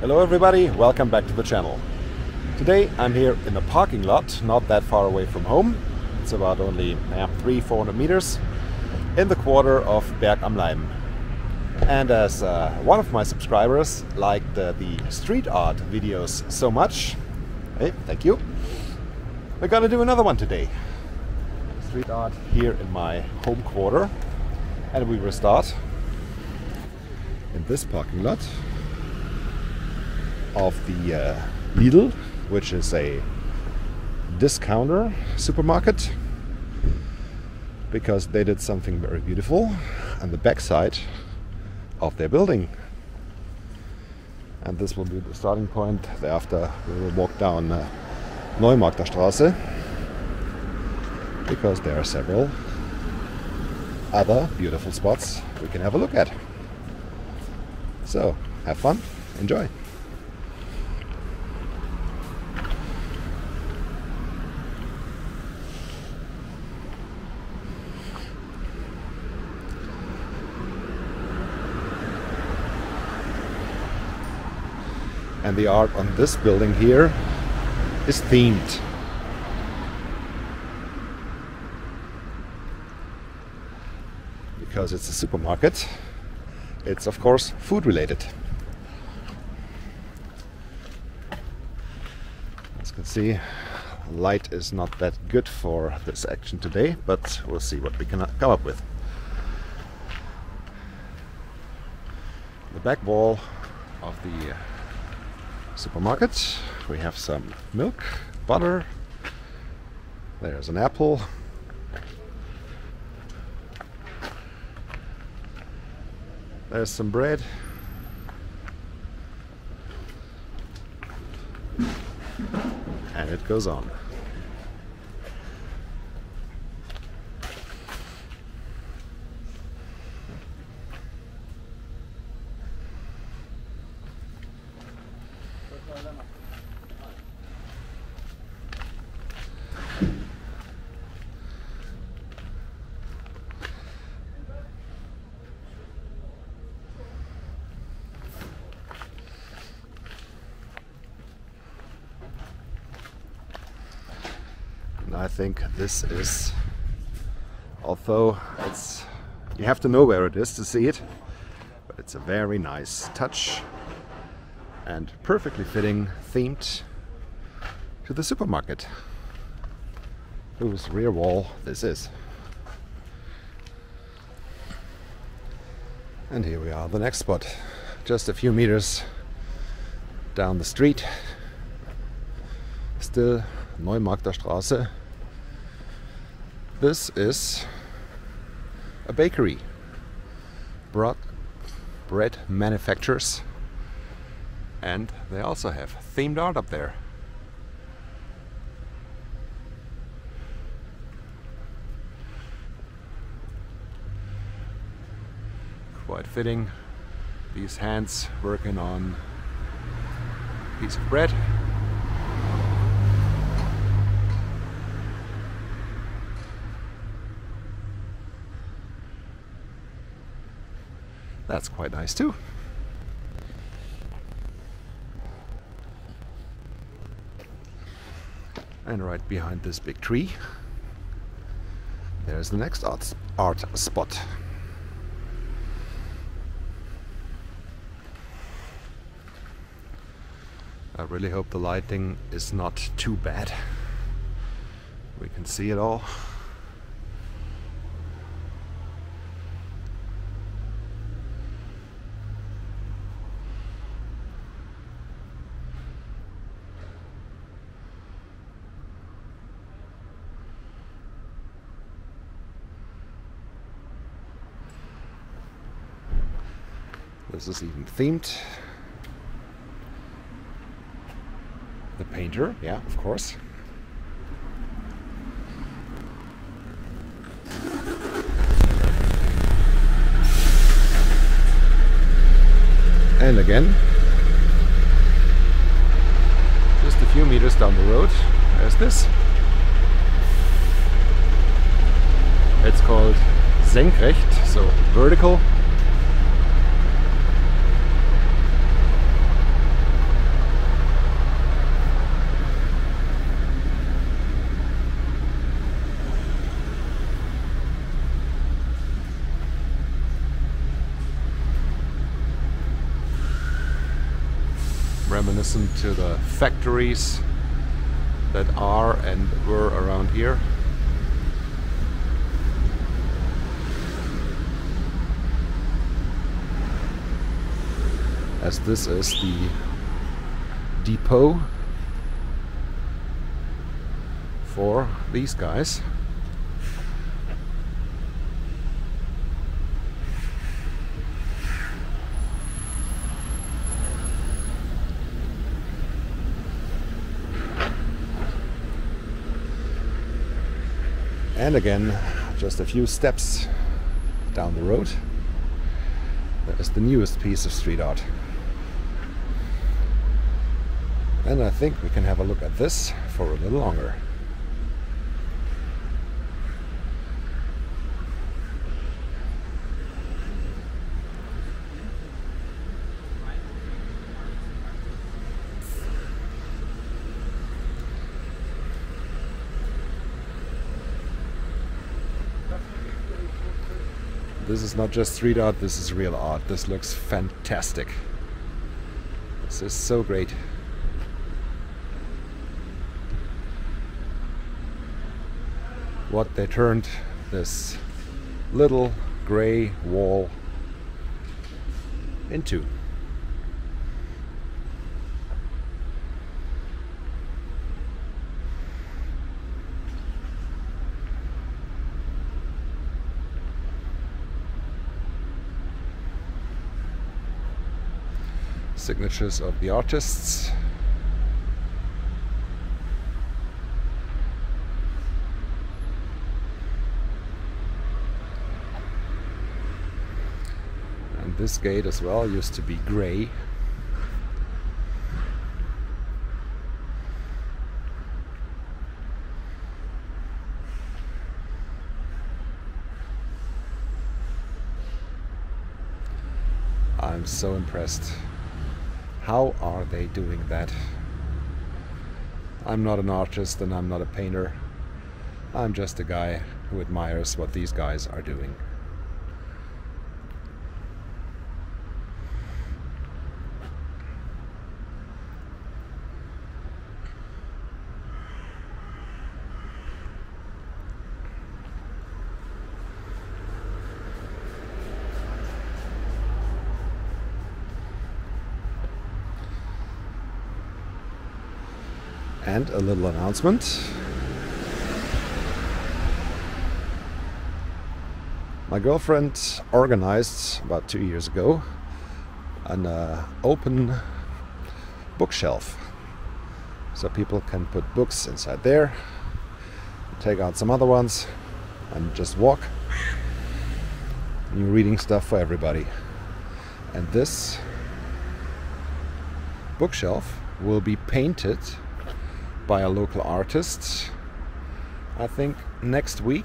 Hello everybody, welcome back to the channel. Today I'm here in a parking lot, not that far away from home. It's about only yeah, 300-400 meters in the quarter of Berg am Laim. And as uh, one of my subscribers liked uh, the street art videos so much, hey, thank you, we're gonna do another one today. Street art here in my home quarter. And we will start in this parking lot of the uh, Lidl, which is a discounter supermarket, because they did something very beautiful on the backside of their building. And this will be the starting point. Thereafter, we will walk down uh, Neumarkter Straße, because there are several other beautiful spots we can have a look at. So, have fun, enjoy. And the art on this building here is themed. Because it's a supermarket, it's of course food related. As you can see, light is not that good for this action today, but we'll see what we can come up with. The back wall of the uh, supermarket. We have some milk, butter. There's an apple. There's some bread. And it goes on. I think this is, although it's, you have to know where it is to see it, but it's a very nice touch and perfectly fitting themed to the supermarket whose rear wall this is. And here we are, the next spot, just a few meters down the street. Still Neumarkter Straße. This is a bakery. Broad bread manufacturers. And they also have themed art up there. Quite fitting. These hands working on a piece of bread. That's quite nice too. And right behind this big tree, there's the next art, art spot. I really hope the lighting is not too bad. We can see it all. This is even themed. The painter, yeah, of course. And again, just a few meters down the road, there's this. It's called Senkrecht, so vertical reminiscent to the factories that are and were around here. As this is the depot for these guys. And again, just a few steps down the road, there is the newest piece of street art. And I think we can have a look at this for a little longer. This is not just street art, this is real art. This looks fantastic. This is so great. What they turned this little gray wall into. Signatures of the artists. And this gate as well used to be grey. I'm so impressed. How are they doing that? I'm not an artist and I'm not a painter. I'm just a guy who admires what these guys are doing. And a little announcement. My girlfriend organized about two years ago an uh, open bookshelf. So people can put books inside there, take out some other ones, and just walk. New reading stuff for everybody. And this bookshelf will be painted by a local artist, I think next week.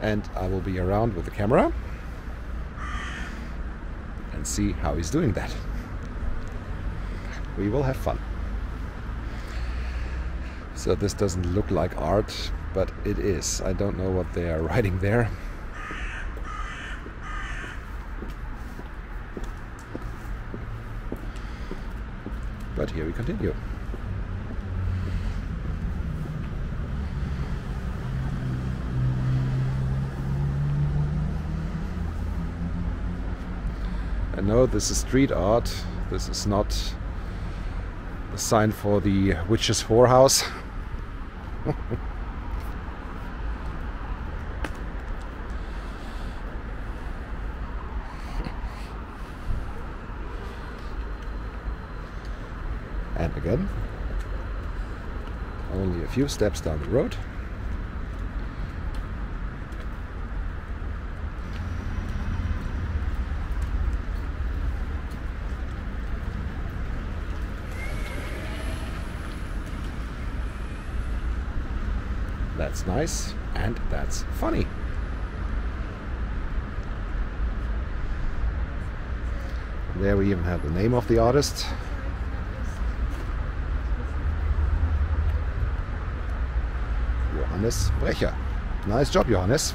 And I will be around with the camera and see how he's doing that. We will have fun. So this doesn't look like art, but it is. I don't know what they are writing there. But here we continue. And no, this is street art. This is not the sign for the witch's whorehouse. and again, only a few steps down the road. That's nice and that's funny. There we even have the name of the artist. Johannes Brecher. Nice job, Johannes.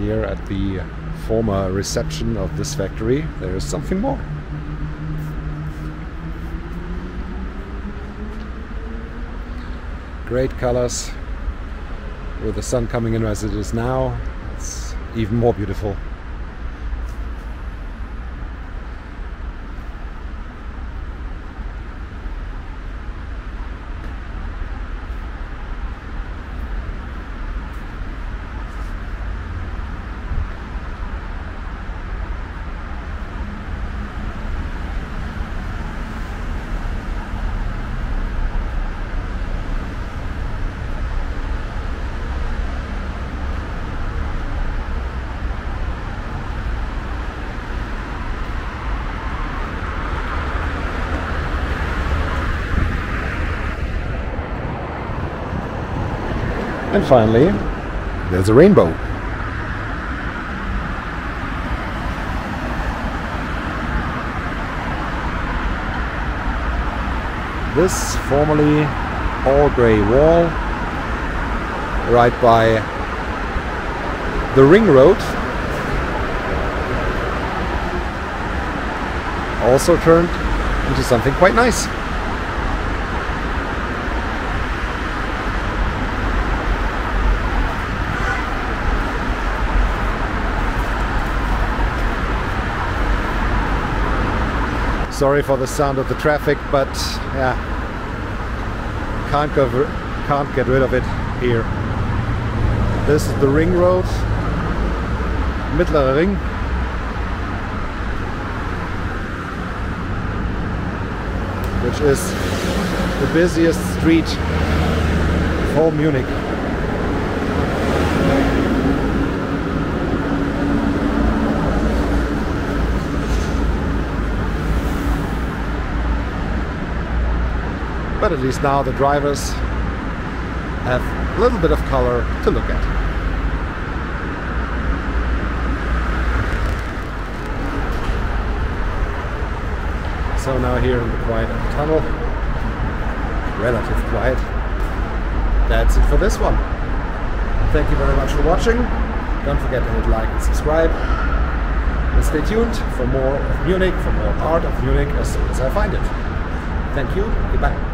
Here at the former reception of this factory, there is something more. Great colors. With the sun coming in as it is now, it's even more beautiful. And finally, there's a rainbow. This formerly all grey wall right by the ring road also turned into something quite nice. Sorry for the sound of the traffic, but yeah, can't go, can't get rid of it here. This is the ring road, Mittlere Ring. Which is the busiest street of Munich. But at least now the drivers have a little bit of color to look at. So now here in the quiet of the tunnel, relative quiet, that's it for this one. Thank you very much for watching. Don't forget to hit like and subscribe. And stay tuned for more of Munich, for more art of Munich as soon as I find it. Thank you. Goodbye.